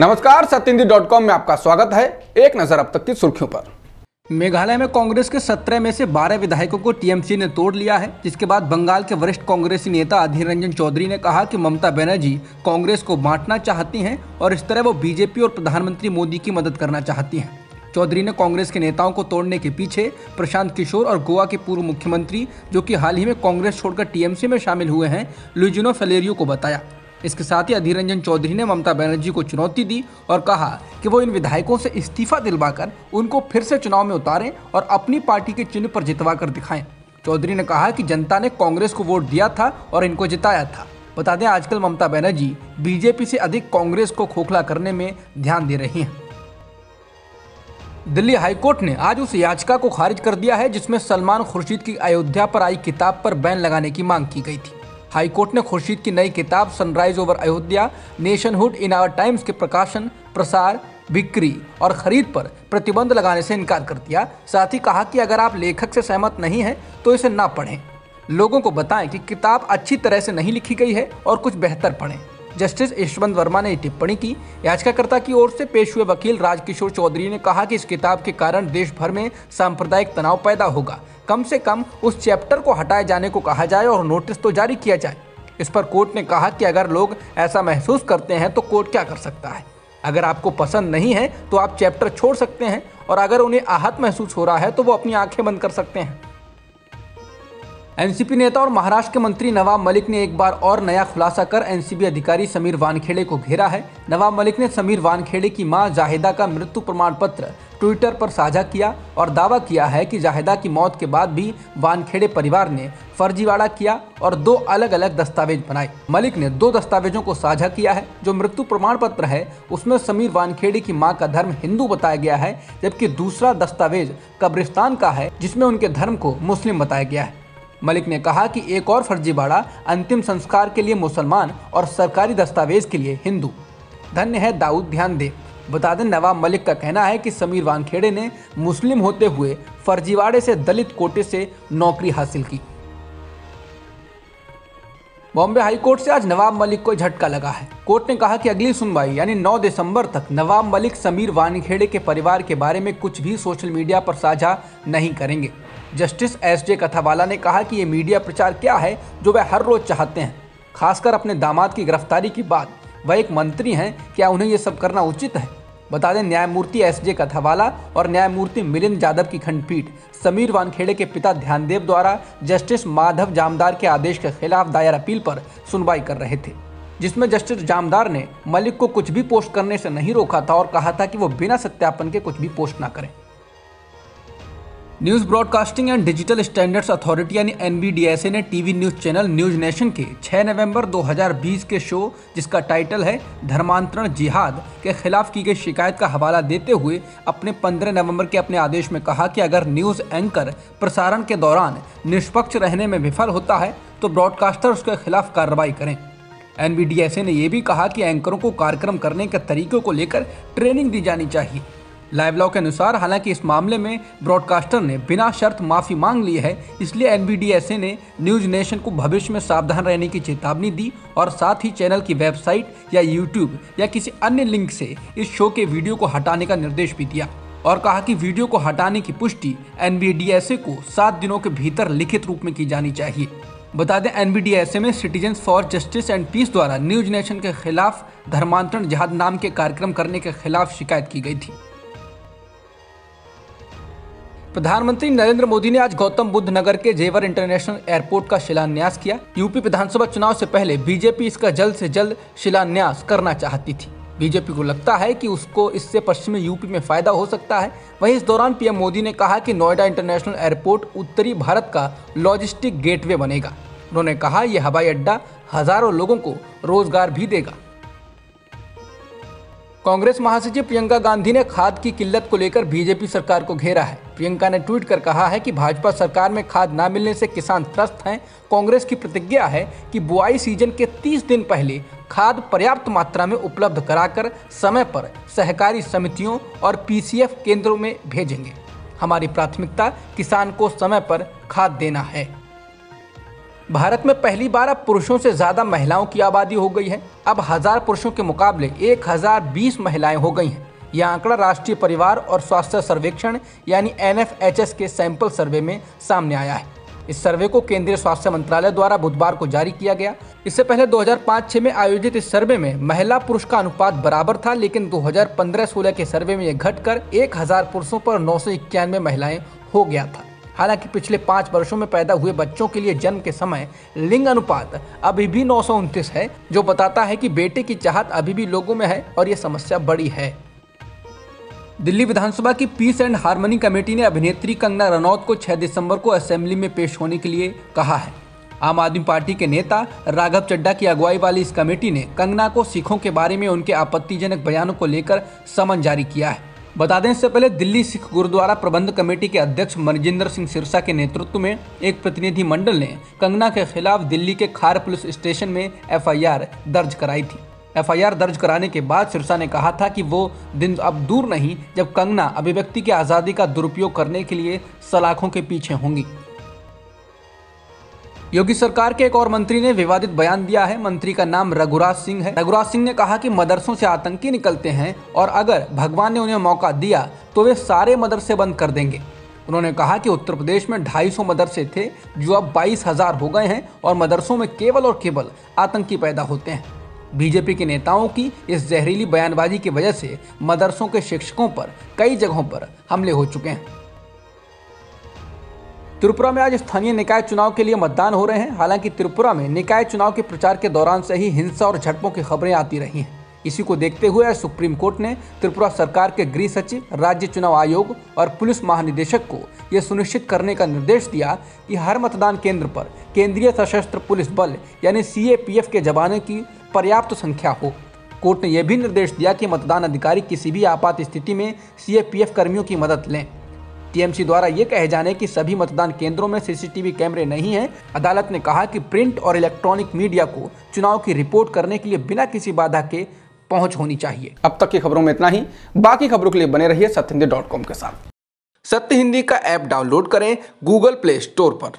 नमस्कार, Satyendra dot com में आपका स्वागत है एक नज़र अब तक की सुर्खियों पर। मेघालय में कांग्रेस के 17 में से 12 विधायकों को टीएमसी ने तोड़ लिया है, जिसके बाद बंगाल के वरिष्ठ कांग्रेसी नेता अधीर रंजन चौधरी ने कहा कि ममता बनर्जी कांग्रेस को बांटना चाहती हैं और इस तरह वो बीजेपी और प्रधानमंत्री मोदी की मदद करना चाहती हैं। चौधरी ने कांग्रेस के नेताओं को तोड़ने के पीछे प्रशांत किशोर और गोवा के पूर्व मुख्यमंत्री, जो कि हाल ही में कांग्रेस छोड़कर टीएमसी में शामिल हुए हैं लुजिनो फेलेरियो को बताया। इसके साथ ही अधीर रंजन चौधरी ने ममता बनर्जी को चुनौती दी और कहा कि वो इन विधायकों से इस्तीफा दिलवाकर उनको फिर से चुनाव में उतारें और अपनी पार्टी के चिन्ह पर जितवा कर दिखाएँ। चौधरी ने कहा कि जनता ने कांग्रेस को वोट दिया था और इनको जिताया था। बता दें, आजकल ममता बनर्जी बीजेपी से अधिक कांग्रेस को खोखला करने में ध्यान दे रही हैं। दिल्ली हाईकोर्ट ने आज उस याचिका को खारिज कर दिया है जिसमें सलमान खुर्शीद की अयोध्या पर आई किताब पर बैन लगाने की मांग की गई थी। हाईकोर्ट ने खुर्शीद की नई किताब sunrise over Ayodhya, nationhood in our times के प्रकाशन, प्रसार, बिक्री और खरीद पर प्रतिबंध लगाने से इनकार कर दिया। साथ ही कहा कि अगर आप लेखक से सहमत नहीं हैं तो इसे ना पढ़ें। लोगों को बताएँ कि किताब अच्छी तरह से नहीं लिखी गई है और कुछ बेहतर पढ़ें। जस्टिस यशवंत वर्मा ने टिप्पणी की। याचिकाकर्ता की ओर से पेश हुए वकील राजकिशोर चौधरी ने कहा कि इस किताब के कारण देश भर में सांप्रदायिक तनाव पैदा होगा। कम से कम उस चैप्टर को हटाए जाने को कहा जाए और नोटिस तो जारी किया जाए। इस पर कोर्ट ने कहा कि अगर लोग ऐसा महसूस करते हैं तो कोर्ट क्या कर सकता है? अगर आपको पसंद नहीं है तो आप चैप्टर छोड़ सकते हैं और अगर उन्हें आहत महसूस हो रहा है तो वो अपनी आँखें बंद कर सकते हैं। एनसीपी नेता और महाराष्ट्र के मंत्री नवाब मलिक ने एक बार और नया खुलासा कर एनसीबी अधिकारी समीर वानखेड़े को घेरा है। नवाब मलिक ने समीर वानखेड़े की माँ जाहिदा का मृत्यु प्रमाण पत्र ट्विटर पर साझा किया और दावा किया है कि जाहिदा की मौत के बाद भी वानखेड़े परिवार ने फर्जीवाड़ा किया और दो अलग अलग दस्तावेज़ बनाए। मलिक ने दो दस्तावेजों को साझा किया है। जो मृत्यु प्रमाण पत्र है, उसमें समीर वानखेड़े की माँ का धर्म हिंदू बताया गया है, जबकि दूसरा दस्तावेज़ कब्रिस्तान का है, जिसमें उनके धर्म को मुस्लिम बताया गया है। मलिक ने कहा कि एक और फर्जीवाड़ा अंतिम संस्कार के लिए मुसलमान और सरकारी दस्तावेज़ के लिए हिंदू। धन्य है दाऊद, ध्यान दे। बता दें, नवाब मलिक का कहना है कि समीर वानखेड़े ने मुस्लिम होते हुए फर्जीवाड़े से दलित कोटे से नौकरी हासिल की। बॉम्बे हाई कोर्ट से आज नवाब मलिक को झटका लगा है। कोर्ट ने कहा कि अगली सुनवाई, यानी 9 दिसंबर तक, नवाब मलिक समीर वानखेड़े के परिवार के बारे में कुछ भी सोशल मीडिया पर साझा नहीं करेंगे। जस्टिस एस जे कथावाला ने कहा कि ये मीडिया प्रचार क्या है, जो वह हर रोज चाहते हैं। खासकर अपने दामाद की गिरफ्तारी के बाद वह एक मंत्री हैं, क्या उन्हें ये सब करना उचित है? बता दें, न्यायमूर्ति एस जे कथावाला और न्यायमूर्ति मिलिंद जाधव की खंडपीठ, समीर वानखेड़े के पिता ध्यानदेव द्वारा जस्टिस माधव जामदार के आदेश के खिलाफ दायर अपील पर सुनवाई कर रहे थे, जिसमें जस्टिस जामदार ने, मलिक को कुछ भी पोस्ट करने से नहीं रोका था और कहा था कि वो बिना सत्यापन के कुछ भी पोस्ट ना करें। News broadcasting and digital standards authority यानी एनबीडीएसए ने TV news channel news nation के 6 नवंबर 2020 के शो, जिसका टाइटल है धर्मांतरण जिहाद, के खिलाफ की गई शिकायत का हवाला देते हुए अपने 15 नवंबर के अपने आदेश में कहा कि अगर न्यूज़ एंकर प्रसारण के दौरान निष्पक्ष रहने में विफल होता है तो ब्रॉडकास्टर उसके खिलाफ कार्रवाई करें। एनबीडीएसए ने यह भी कहा कि एंकरों को कार्यक्रम करने के तरीकों को लेकर ट्रेनिंग दी जानी चाहिए। लाइव लॉ के अनुसार, हालाँकि इस मामले में ब्रॉडकास्टर ने बिना शर्त माफ़ी मांग ली है, इसलिए एनबीडीएसए ने न्यूज़ नेशन को भविष्य में सावधान रहने की चेतावनी दी और साथ ही चैनल की वेबसाइट या यूट्यूब या किसी अन्य लिंक से इस शो के वीडियो को हटाने का निर्देश भी दिया और कहा कि वीडियो को हटाने की पुष्टि एनबीडीएसए को सात दिनों के भीतर लिखित रूप में की जानी चाहिए। बता दें एनबीडीएसए में citizen for justice and peace द्वारा न्यूज़ नेशन के खिलाफ धर्मांतरण जहाद नाम के कार्यक्रम करने के खिलाफ शिकायत की गई थी। प्रधानमंत्री नरेंद्र मोदी ने आज गौतम बुद्ध नगर के जेवर इंटरनेशनल एयरपोर्ट का शिलान्यास किया। यूपी विधानसभा चुनाव से पहले बीजेपी इसका जल्द से जल्द शिलान्यास करना चाहती थी। बीजेपी को लगता है कि उसको इससे पश्चिमी यूपी में फ़ायदा हो सकता है। वहीं इस दौरान पीएम मोदी ने कहा कि नोएडा इंटरनेशनल एयरपोर्ट उत्तरी भारत का लॉजिस्टिक गेटवे बनेगा। उन्होंने कहा, यह हवाई अड्डा हज़ारों लोगों को रोज़गार भी देगा। कांग्रेस महासचिव प्रियंका गांधी ने खाद की किल्लत को लेकर बीजेपी सरकार को घेरा है। प्रियंका ने ट्वीट कर कहा है कि भाजपा सरकार में खाद न मिलने से किसान त्रस्त हैं। कांग्रेस की प्रतिज्ञा है कि बुआई सीज़न के 30 दिन पहले खाद पर्याप्त मात्रा में उपलब्ध कराकर समय पर सहकारी समितियों और पीसीएफ केंद्रों में भेजेंगे। हमारी प्राथमिकता किसान को समय पर खाद देना है। भारत में पहली बार अब पुरुषों से ज़्यादा महिलाओं की आबादी हो गई है। अब हज़ार पुरुषों के मुकाबले एक हज़ार बीस महिलाएँ हो गई हैं। यह आंकड़ा राष्ट्रीय परिवार और स्वास्थ्य सर्वेक्षण यानी एनएफएचएस के सैंपल सर्वे में सामने आया है। इस सर्वे को केंद्रीय स्वास्थ्य मंत्रालय द्वारा बुधवार को जारी किया गया। इससे पहले 2005-6 में आयोजित इस सर्वे में महिला पुरुष का अनुपात बराबर था, लेकिन 2015-16 के सर्वे में यह घटकर 1000 पुरुषों पर नौ सौ इक्यानवे महिलाएँ हो गया था। हालाँकि पिछले पाँच वर्षों में पैदा हुए बच्चों के लिए जन्म के समय लिंग अनुपात अभी भी नौ सौ उनतीस है, जो बताता है कि बेटे की चाहत अभी भी लोगों में है और ये समस्या बड़ी है। दिल्ली विधानसभा की पीस एंड हारमोनी कमेटी ने अभिनेत्री कंगना रनौत को 6 दिसंबर को असेंबली में पेश होने के लिए कहा है। आम आदमी पार्टी के नेता राघव चड्डा की अगुवाई वाली इस कमेटी ने कंगना को सिखों के बारे में उनके आपत्तिजनक बयानों को लेकर समन जारी किया है। बता दें, इससे पहले दिल्ली सिख गुरुद्वारा प्रबंध कमेटी के अध्यक्ष मनजिंदर सिंह सिरसा के नेतृत्व में एक प्रतिनिधि मंडल ने कंगना के खिलाफ दिल्ली के खार पुलिस स्टेशन में एफआईआर दर्ज कराई थी। एफआईआर दर्ज कराने के बाद सिरसा ने कहा था कि वो दिन अब दूर नहीं, जब कंगना अभिव्यक्ति की आज़ादी का दुरुपयोग करने के लिए सलाखों के पीछे होंगी। योगी सरकार के एक और मंत्री ने विवादित बयान दिया है। मंत्री का नाम रघुराज सिंह है। रघुराज सिंह ने कहा कि मदरसों से आतंकी निकलते हैं और अगर भगवान ने उन्हें मौका दिया तो वे सारे मदरसे बंद कर देंगे। उन्होंने कहा कि उत्तर प्रदेश में 250 मदरसे थे, जो अब बाईस हज़ार हो गए हैं और मदरसों में केवल और केवल आतंकी पैदा होते हैं। बीजेपी के नेताओं की इस जहरीली बयानबाजी की वजह से मदरसों के शिक्षकों पर कई जगहों पर हमले हो चुके हैं। त्रिपुरा में आज स्थानीय निकाय चुनाव के लिए मतदान हो रहे हैं। हालाँकि त्रिपुरा में निकाय चुनाव के प्रचार के दौरान से ही हिंसा और झड़पों की खबरें आती रही हैं। इसी को देखते हुए सुप्रीम कोर्ट ने त्रिपुरा सरकार के गृह सचिव, राज्य चुनाव आयोग और पुलिस महानिदेशक को यह सुनिश्चित करने का निर्देश दिया कि हर मतदान केंद्र पर केंद्रीय सशस्त्र पुलिस बल यानी सीएपीएफ के जवानों की पर्याप्त संख्या हो। कोर्ट ने यह भी निर्देश दिया कि मतदान अधिकारी किसी भी आपात स्थिति में सीएपीएफ कर्मियों की मदद लें। टीएमसी द्वारा ये कहे जाने की सभी मतदान केंद्रों में सीसीटीवी कैमरे नहीं है। अदालत ने कहा कि प्रिंट और इलेक्ट्रॉनिक मीडिया को चुनाव की रिपोर्ट करने के लिए बिना किसी बाधा के पहुँच होनी चाहिए। अब तक की खबरों में इतना ही। बाकी खबरों के लिए बने रहिए सत्य के साथ। सत्य हिंदी का ऐप डाउनलोड करें गूगल प्ले स्टोर पर।